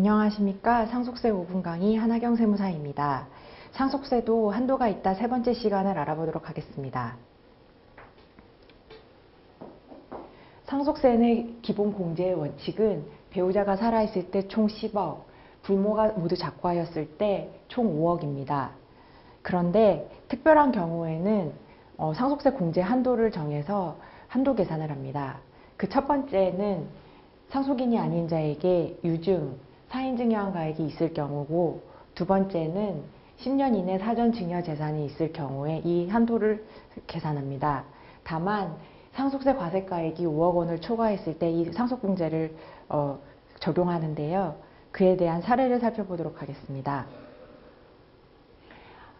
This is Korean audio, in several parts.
안녕하십니까. 상속세 5분 강의 한하경 세무사입니다. 상속세도 한도가 있다 세 번째 시간을 알아보도록 하겠습니다. 상속세의 기본 공제의 원칙은 배우자가 살아있을 때 총 10억, 부모가 모두 작고하였을 때 총 5억입니다. 그런데 특별한 경우에는 어, 상속세 공제 한도를 정해서 한도 계산을 합니다. 그 첫 번째는 상속인이 아닌 자에게 유증, 사인 증여한 가액이 있을 경우고 두 번째는 10년 이내 사전 증여 재산이 있을 경우에 이 한도를 계산합니다. 다만 상속세 과세가액이 5억 원을 초과했을 때 이 상속공제를 어, 적용하는데요. 그에 대한 사례를 살펴보도록 하겠습니다.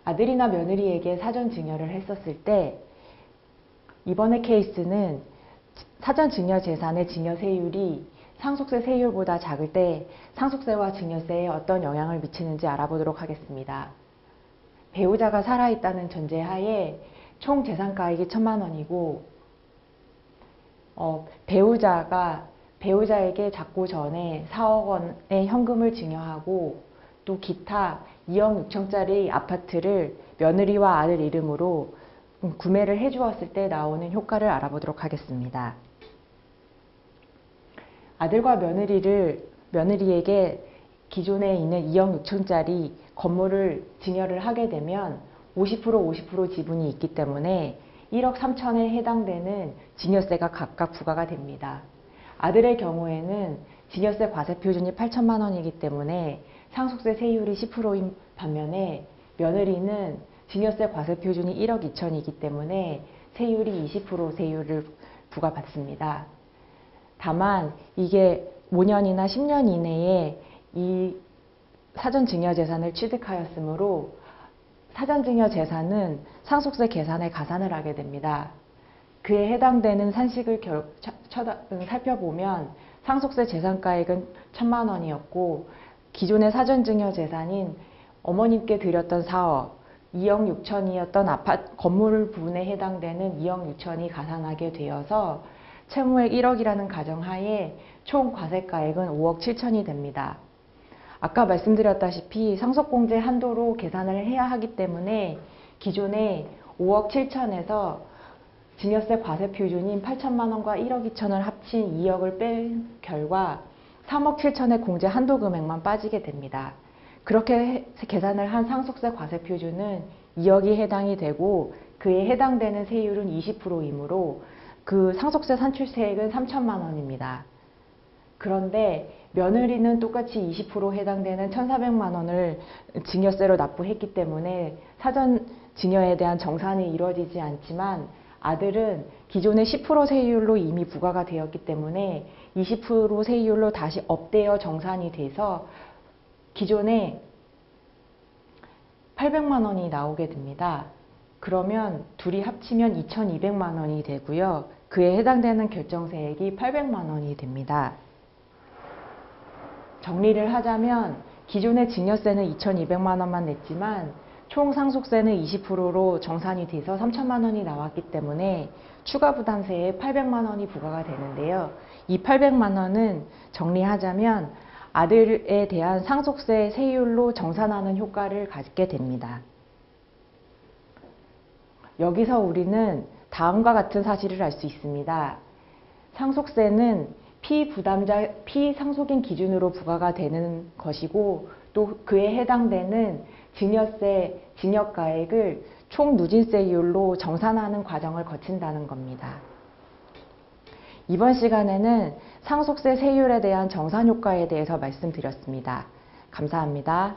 아들이나 며느리에게 사전 증여를 했었을 때 이번의 케이스는 사전 증여 재산의 증여 세율이 상속세 세율보다 작을 때 상속세와 증여세에 어떤 영향을 미치는지 알아보도록 하겠습니다. 배우자가 살아있다는 전제 하에 총 재산가액이 천만 원이고 어, 배우자가 배우자에게 잡고 전에 4억 원의 현금을 증여하고 또 기타 2억 6천짜리 아파트를 며느리와 아들 이름으로 구매를 해 주었을 때 나오는 효과를 알아보도록 하겠습니다. 아들과 며느리를 며느리에게 기존에 있는 2억 6천짜리 건물을 증여를 하게 되면 50% 50% 지분이 있기 때문에 1억 3천에 해당되는 증여세가 각각 부과가 됩니다. 아들의 경우에는 증여세 과세 표준이 8천만 원이기 때문에 상속세 세율이 10%인 반면에 며느리는 증여세 과세 표준이 1억 2천이기 때문에 세율이 20% 세율을 부과받습니다. 다만 이게 5년이나 10년 이내에 이 사전증여 재산을 취득하였으므로 사전증여 재산은 상속세 계산에 가산을 하게 됩니다. 그에 해당되는 산식을 결, 쳐다, 살펴보면 상속세 재산가액은 천만 원이었고 기존의 사전증여 재산인 어머님께 드렸던 4억 2억 6천이었던 아파트 건물 부분에 해당되는 2억 6천이 가산하게 되어서 채무액 1억이라는 가정하에 총 과세가액은 5억 7천이 됩니다. 아까 말씀드렸다시피 상속공제 한도로 계산을 해야 하기 때문에 기존에 5억 7천에서 증여세 과세 표준인 8천만 원과 1억 2천을 합친 2억을 뺀 결과 3억 7천의 공제 한도 금액만 빠지게 됩니다. 그렇게 계산을 한 상속세 과세 표준은 2억이 해당이 되고 그에 해당되는 세율은 20%이므로 그 상속세 산출세액은 3천만 원입니다. 그런데 며느리는 똑같이 20% 해당되는 1,400만 원을 증여세로 납부했기 때문에 사전 증여에 대한 정산이 이루어지지 않지만 아들은 기존의 10% 세율로 이미 부과가 되었기 때문에 20% 세율로 다시 업되어 정산이 돼서 기존에 800만 원이 나오게 됩니다. 그러면 둘이 합치면 2,200만 원이 되고요. 그에 해당되는 결정세액이 800만 원이 됩니다. 정리를 하자면 기존의 증여세는 2,200만 원만 냈지만 총 상속세는 20%로 정산이 돼서 3천만 원이 나왔기 때문에 추가 부담세에 800만 원이 부과가 되는데요. 이 800만 원은 정리하자면 아들에 대한 상속세 세율로 정산하는 효과를 갖게 됩니다. 여기서 우리는 다음과 같은 사실을 알 수 있습니다. 상속세는 피부담자, 피상속인 기준으로 부과가 되는 것이고 또 그에 해당되는 증여세, 증여가액을 총 누진세율로 정산하는 과정을 거친다는 겁니다. 이번 시간에는 상속세 세율에 대한 정산 효과에 대해서 말씀드렸습니다. 감사합니다.